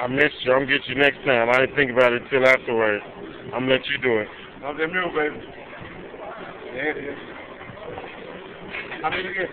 I missed you. I'm gonna get you next time. I didn't think about it till afterwards. I'm gonna let you do it. I'm the mule, baby. There it is. How many get.